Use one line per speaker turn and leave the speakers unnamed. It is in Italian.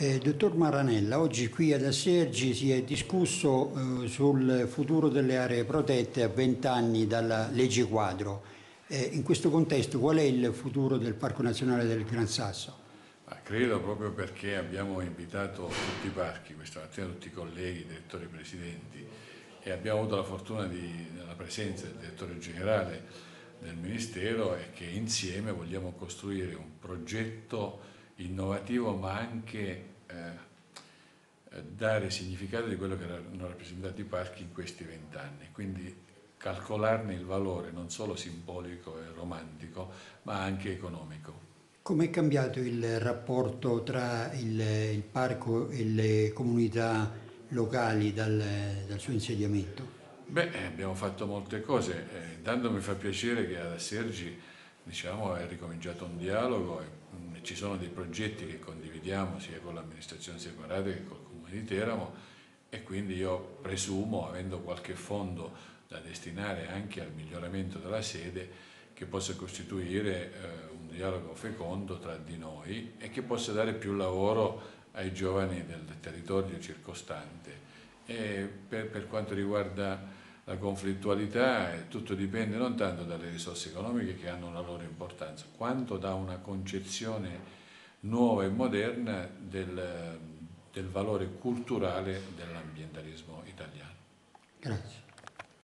Eh, dottor Maranella, oggi qui ad Assergi si è discusso eh, sul futuro delle aree protette a 20 anni dalla legge quadro. Eh, in questo contesto qual è il futuro del Parco Nazionale del Gran Sasso?
Ma credo proprio perché abbiamo invitato tutti i parchi, questa mattina tutti i colleghi, direttori presidenti e abbiamo avuto la fortuna della presenza del direttore generale del Ministero e che insieme vogliamo costruire un progetto innovativo ma anche eh, dare significato di quello che hanno rappresentato i parchi in questi vent'anni, quindi calcolarne il valore non solo simbolico e romantico ma anche economico.
Come è cambiato il rapporto tra il, il, parco e le comunità locali dal, dal suo insediamento?
Beh, eh, abbiamo fatto molte cose, eh, intanto mi fa piacere che ad Assergi diciamo, è ricominciato un dialogo ci sono dei progetti che condividiamo sia con l'amministrazione separata che col Comune di Teramo e quindi io presumo, avendo qualche fondo da destinare anche al miglioramento della sede, che possa costituire eh, un dialogo fecondo tra di noi e che possa dare più lavoro ai giovani del territorio circostante. Per, per quanto riguarda la conflittualità tutto dipende non tanto dalle risorse economiche che hanno una loro importanza, quanto da una concezione nuova e moderna del, del valore culturale dell'ambientalismo italiano.
Grazie.